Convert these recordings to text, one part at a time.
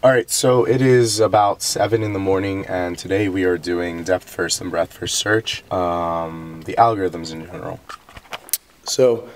All right, so it is about seven in the morning, and today we are doing depth first and breadth first search, um, the algorithms in general. So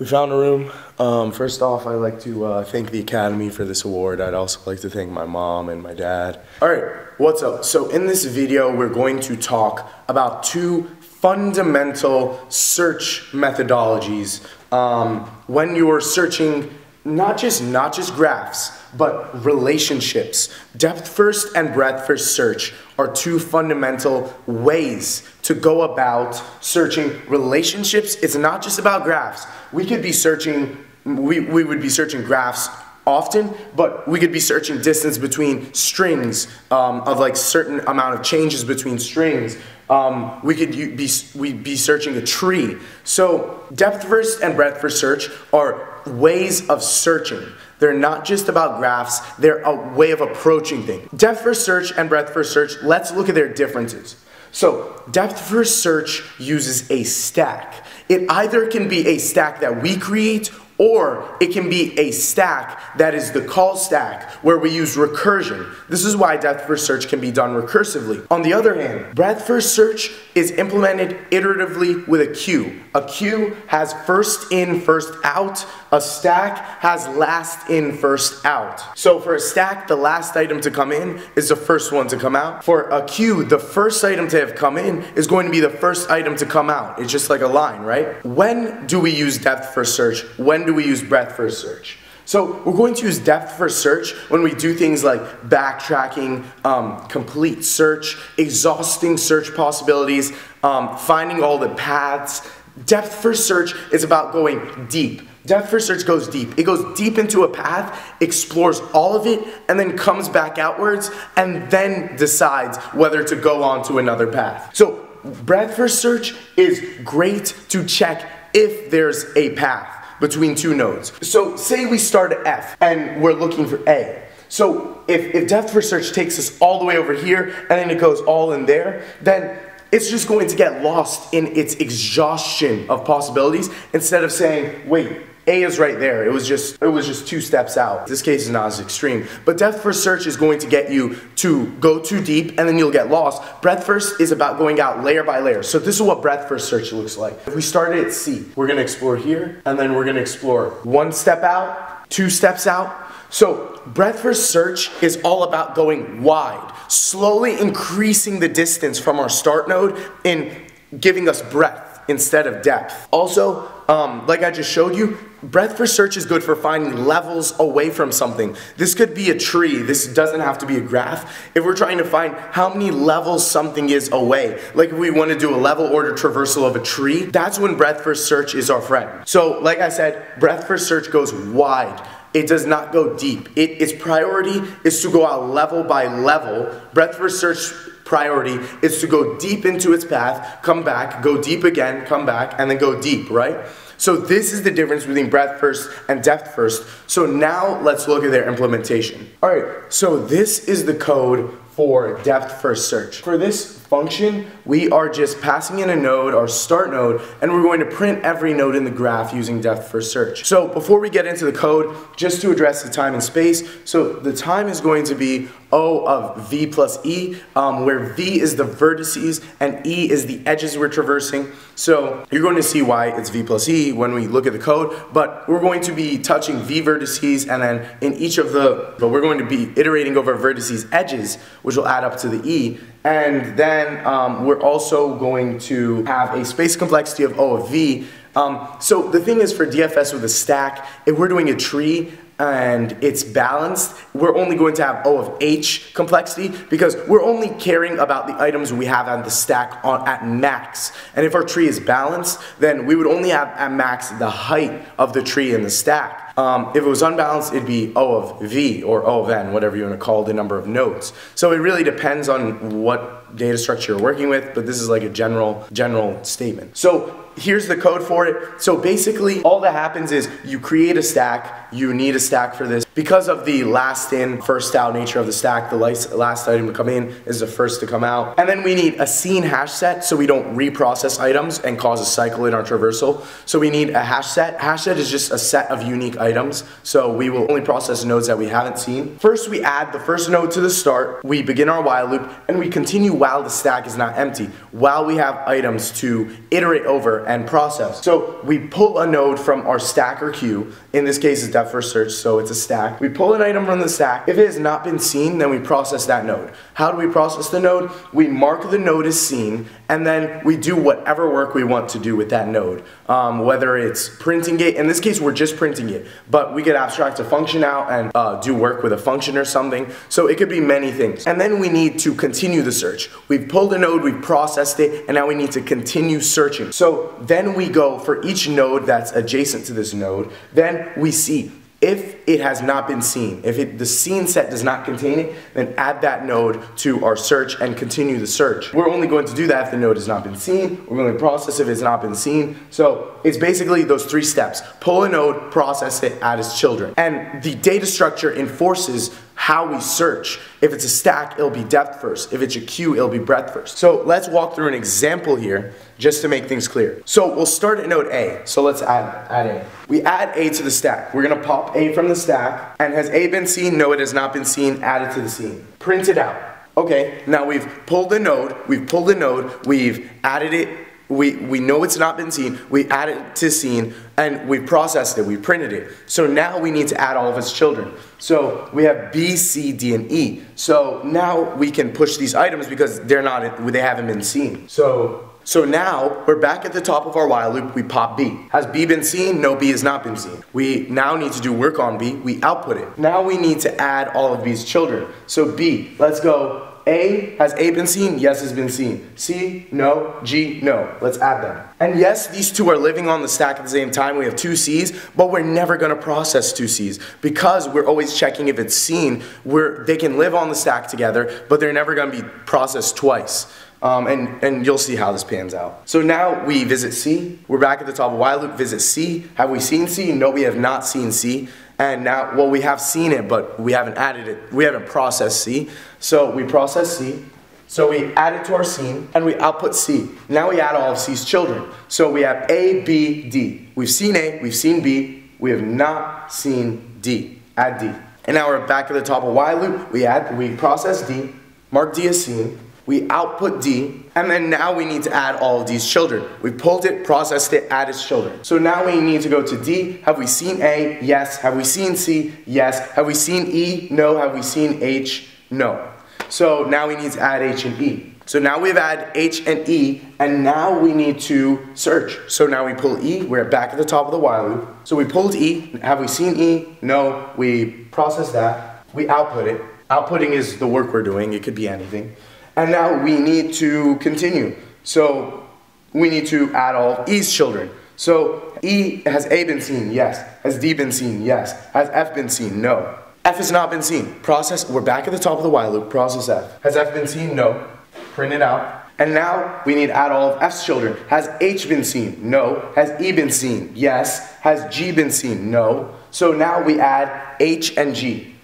we found a room. Um, first off, I'd like to uh, thank the Academy for this award. I'd also like to thank my mom and my dad. All right, what's up? So in this video, we're going to talk about two fundamental search methodologies um, when you're searching not just not just graphs but relationships. Depth first and breadth first search are two fundamental ways to go about searching relationships. It's not just about graphs. We could be searching we, we would be searching graphs often, but we could be searching distance between strings um, of like certain amount of changes between strings. Um, we could be we be searching a tree. So depth first and breadth first search are ways of searching. They're not just about graphs, they're a way of approaching things. Depth first search and breadth first search, let's look at their differences. So, depth first search uses a stack. It either can be a stack that we create or it can be a stack that is the call stack where we use recursion. This is why depth first search can be done recursively. On the other hand, breadth first search is implemented iteratively with a queue. A queue has first in, first out. A stack has last in, first out. So for a stack, the last item to come in is the first one to come out. For a queue, the first item to have come in is going to be the first item to come out. It's just like a line, right? When do we use depth first search? When do do we use breadth first search? So we're going to use depth first search when we do things like backtracking, um, complete search, exhausting search possibilities, um, finding all the paths. Depth first search is about going deep. Depth first search goes deep. It goes deep into a path, explores all of it, and then comes back outwards, and then decides whether to go on to another path. So breadth first search is great to check if there's a path between two nodes. So say we start at F and we're looking for A. So if, if depth first search takes us all the way over here and then it goes all in there, then it's just going to get lost in its exhaustion of possibilities instead of saying, wait, a is right there. It was just it was just two steps out. This case is not as extreme. But depth first search is going to get you to go too deep and then you'll get lost. Breadth first is about going out layer by layer. So this is what breadth first search looks like. If we started at C, we're gonna explore here and then we're gonna explore one step out, two steps out. So breadth first search is all about going wide, slowly increasing the distance from our start node in giving us breadth instead of depth. Also, um, like I just showed you, breadth first search is good for finding levels away from something. This could be a tree. This doesn't have to be a graph. If we're trying to find how many levels something is away, like if we want to do a level order traversal of a tree, that's when breadth first search is our friend. So, like I said, breadth first search goes wide. It does not go deep. It, its priority is to go out level by level. Breadth first search priority is to go deep into its path, come back, go deep again, come back, and then go deep, right? So this is the difference between breadth first and depth first. So now let's look at their implementation. All right, so this is the code for depth first search. For this function, we are just passing in a node, our start node, and we're going to print every node in the graph using depth first search. So before we get into the code, just to address the time and space, so the time is going to be O of V plus E, um, where V is the vertices and E is the edges we're traversing. So you're going to see why it's V plus E when we look at the code, but we're going to be touching V vertices and then in each of the, but we're going to be iterating over vertices edges, which will add up to the E. And then um, we're also going to have a space complexity of O of V. Um, so the thing is for DFS with a stack, if we're doing a tree, and it's balanced, we're only going to have O of H complexity because we're only caring about the items we have on the stack on, at max. And if our tree is balanced, then we would only have at max the height of the tree in the stack. Um, if it was unbalanced, it'd be O of V or O of N, whatever you want to call the number of nodes. So it really depends on what data structure you're working with, but this is like a general, general statement. So here's the code for it. So basically, all that happens is you create a stack. You need a stack for this. Because of the last in, first out nature of the stack, the last item to come in is the first to come out. And then we need a seen hash set so we don't reprocess items and cause a cycle in our traversal. So we need a hash set. Hash set is just a set of unique items. So we will only process nodes that we haven't seen. First, we add the first node to the start. We begin our while loop and we continue while the stack is not empty, while we have items to iterate over and process. So we pull a node from our stack or queue. In this case, it's depth first search, so it's a stack. We pull an item from the stack. If it has not been seen, then we process that node. How do we process the node? We mark the node as seen, and then we do whatever work we want to do with that node. Um, whether it's printing it, in this case, we're just printing it, but we could abstract a function out and uh, do work with a function or something. So it could be many things. And then we need to continue the search. We've pulled a node, we've processed it, and now we need to continue searching. So then we go for each node that's adjacent to this node, then we see if it has not been seen, if it, the seen set does not contain it, then add that node to our search and continue the search. We're only going to do that if the node has not been seen. We're going to process if it's not been seen. So it's basically those three steps. Pull a node, process it, add its children. And the data structure enforces how we search. If it's a stack, it'll be depth first. If it's a queue, it'll be breadth first. So let's walk through an example here just to make things clear. So we'll start at node A. So let's add, add A. We add A to the stack. We're gonna pop A from the stack. And has A been seen? No, it has not been seen. Add it to the seen. Print it out. Okay, now we've pulled the node, we've pulled the node, we've added it we, we know it's not been seen, we add it to seen, and we processed it, we printed it. So now we need to add all of its children. So we have B, C, D, and E. So now we can push these items because they're not, they haven't been seen. So so now we're back at the top of our while loop, we pop B. Has B been seen? No, B has not been seen. We now need to do work on B, we output it. Now we need to add all of B's children. So B, let's go a, has A been seen? Yes, has been seen. C, no. G, no. Let's add them. And yes, these two are living on the stack at the same time. We have two C's, but we're never gonna process two C's because we're always checking if it's seen. We're, they can live on the stack together, but they're never gonna be processed twice. Um, and, and you'll see how this pans out. So now we visit C. We're back at the top of while loop, visit C. Have we seen C? No, we have not seen C. And now, well, we have seen it, but we haven't added it. We haven't processed C. So we process C. So we add it to our seen and we output C. Now we add all of C's children. So we have A, B, D. We've seen A, we've seen B, we have not seen D. Add D. And now we're back at the top of while loop. We add, we process D, mark D as seen, we output D, and then now we need to add all of these children. We pulled it, processed it, added its children. So now we need to go to D. Have we seen A? Yes. Have we seen C? Yes. Have we seen E? No. Have we seen H? No. So now we need to add H and E. So now we've added H and E, and now we need to search. So now we pull E, we're back at the top of the while loop. So we pulled E, have we seen E? No, we process that, we output it. Outputting is the work we're doing, it could be anything. And now we need to continue. So we need to add all E's children. So E, has A been seen? Yes. Has D been seen? Yes. Has F been seen? No. F has not been seen. Process, we're back at the top of the while loop, process F. Has F been seen? No. Print it out. And now we need to add all of F's children. Has H been seen? No. Has E been seen? Yes. Has G been seen? No. So now we add H and G.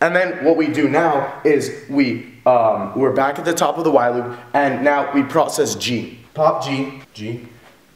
And then what we do now is we um, we're back at the top of the while loop, and now we process G. Pop G, G,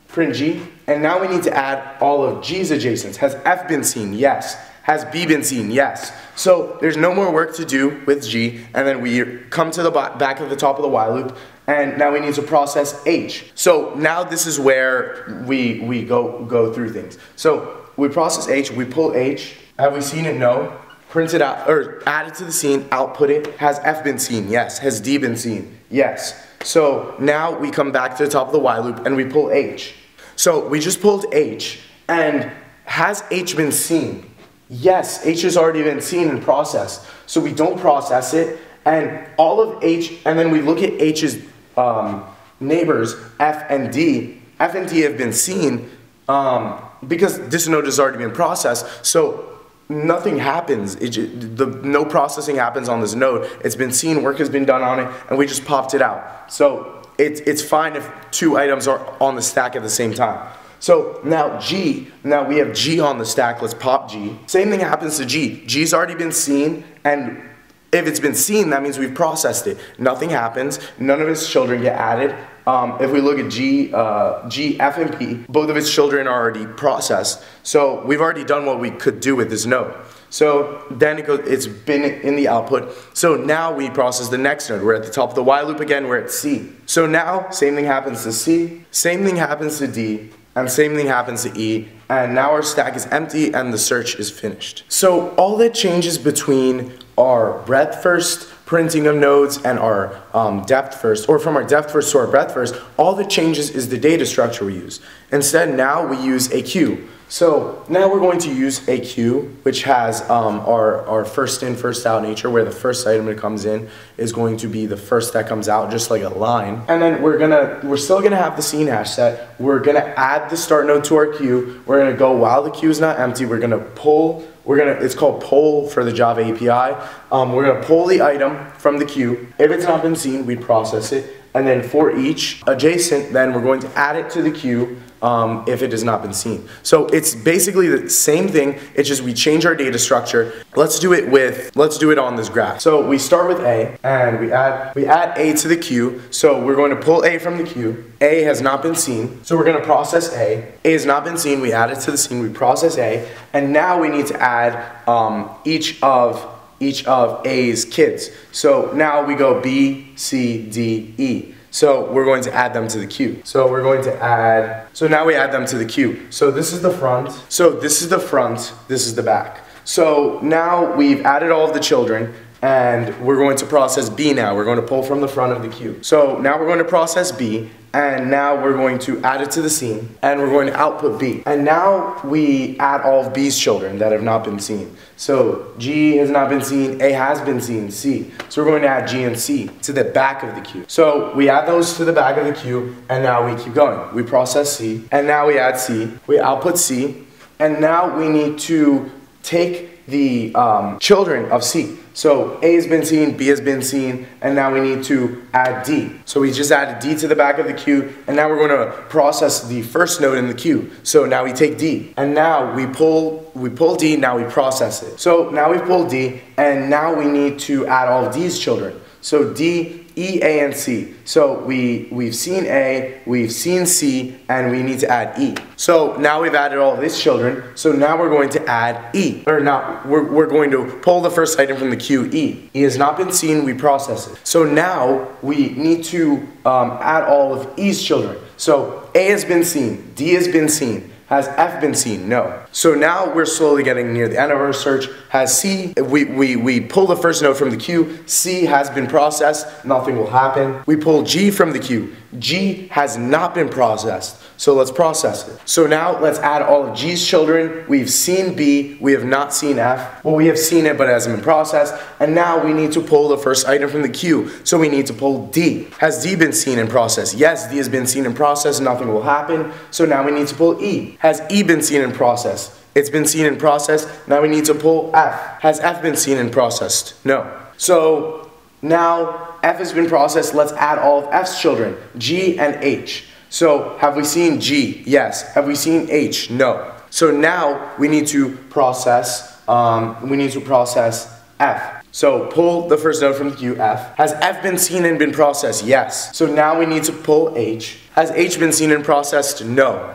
print G, and now we need to add all of G's adjacents. Has F been seen? Yes. Has B been seen? Yes. So there's no more work to do with G, and then we come to the back of the top of the while loop, and now we need to process H. So now this is where we, we go, go through things. So we process H, we pull H. Have we seen it? No print it out, or add it to the seen, output it. Has F been seen? Yes. Has D been seen? Yes. So now we come back to the top of the while loop and we pull H. So we just pulled H, and has H been seen? Yes, H has already been seen and processed. So we don't process it, and all of H, and then we look at H's um, neighbors, F and D. F and D have been seen um, because this node has already been processed. So nothing happens. It, the, no processing happens on this node. It's been seen, work has been done on it, and we just popped it out. So it's, it's fine if two items are on the stack at the same time. So now G, now we have G on the stack, let's pop G. Same thing happens to G. G's already been seen, and if it's been seen, that means we've processed it. Nothing happens, none of its children get added. Um, if we look at G, uh, G, F, and P, both of its children are already processed. So we've already done what we could do with this node. So then it goes, it's been in the output. So now we process the next node. We're at the top of the while loop again, we're at C. So now, same thing happens to C, same thing happens to D, and same thing happens to E, and now our stack is empty and the search is finished. So all that changes between our breadth first printing of nodes and our um, depth first, or from our depth first to our breadth first, all that changes is the data structure we use. Instead, now we use a queue. So now we're going to use a queue, which has um, our, our first in, first out nature, where the first item that comes in is going to be the first that comes out, just like a line. And then we're gonna, we're still gonna have the seen hash set. We're gonna add the start node to our queue. We're gonna go while the queue is not empty. We're gonna pull, we're gonna, it's called pull for the Java API. Um, we're gonna pull the item from the queue. If it's not been seen, we process it. And then for each adjacent, then we're going to add it to the queue um, if it has not been seen. So it's basically the same thing, it's just we change our data structure. Let's do it with, let's do it on this graph. So we start with A and we add, we add A to the queue. So we're going to pull A from the queue. A has not been seen, so we're gonna process A. A has not been seen, we add it to the seen, we process A, and now we need to add um, each of each of A's kids. So now we go B, C, D, E. So we're going to add them to the queue. So we're going to add, so now we add them to the queue. So this is the front. So this is the front, this is the back. So now we've added all of the children and we're going to process B now. We're going to pull from the front of the queue. So now we're going to process B and now we're going to add it to the seen and we're going to output B. And now we add all of B's children that have not been seen. So G has not been seen, A has been seen, C. So we're going to add G and C to the back of the queue. So we add those to the back of the queue and now we keep going. We process C and now we add C, we output C, and now we need to take the um, children of C. So A has been seen, B has been seen, and now we need to add D. So we just added D to the back of the queue, and now we're going to process the first node in the queue. So now we take D, and now we pull we pull D, now we process it. So now we've pulled D, and now we need to add all of D's children. So D E, A, and C. So we, we've seen A, we've seen C, and we need to add E. So now we've added all these children, so now we're going to add E. Or not, we're, we're going to pull the first item from the queue, E. E has not been seen, we process it. So now we need to um, add all of E's children. So A has been seen, D has been seen, has F been seen? No. So now we're slowly getting near the end of our search. Has C, we, we, we pull the first node from the queue. C has been processed. Nothing will happen. We pull G from the queue. G has not been processed. So let's process it. So now let's add all of G's children. We've seen B, we have not seen F. Well, we have seen it, but it hasn't been processed. And now we need to pull the first item from the queue. So we need to pull D. Has D been seen and processed? Yes, D has been seen and processed, nothing will happen. So now we need to pull E. Has E been seen and processed? It's been seen and processed. Now we need to pull F. Has F been seen and processed? No. So now F has been processed. Let's add all of F's children, G and H. So have we seen G? Yes. Have we seen H? No. So now we need to process, um, we need to process F. So pull the first node from the queue, F. Has F been seen and been processed? Yes. So now we need to pull H. Has H been seen and processed? No.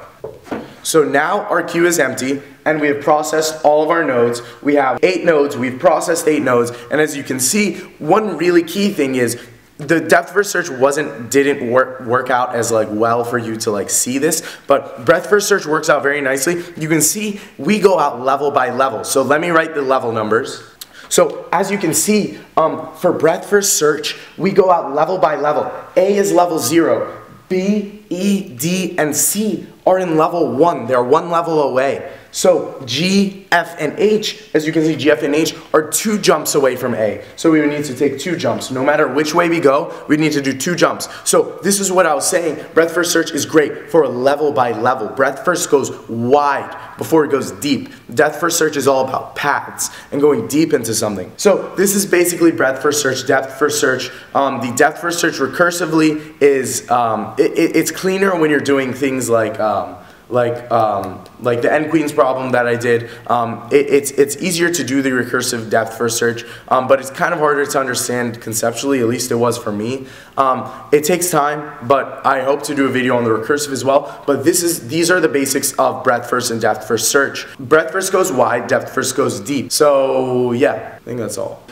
So now our queue is empty and we have processed all of our nodes. We have eight nodes, we've processed eight nodes, and as you can see, one really key thing is the depth first search wasn't didn't work work out as like well for you to like see this but breadth first search works out very nicely. You can see we go out level by level. So let me write the level numbers. So as you can see um, for breadth first search we go out level by level. A is level 0 b e d and c are in level 1 they're one level away So G, F, and H, as you can see, G, F, and H are two jumps away from A. So we would need to take two jumps. No matter which way we go, we need to do two jumps. So this is what I was saying. Breadth first search is great for a level by level. Breadth first goes wide before it goes deep. Depth first search is all about paths and going deep into something. So this is basically breadth first search, depth first search. Um, the depth first search recursively is, um, it, it, it's cleaner when you're doing things like, um, like um, like the n-queens problem that I did. Um, it, it's it's easier to do the recursive depth first search, um, but it's kind of harder to understand conceptually. At least it was for me. Um, it takes time, but I hope to do a video on the recursive as well. But this is these are the basics of breadth first and depth first search. Breadth first goes wide, depth first goes deep. So yeah, I think that's all.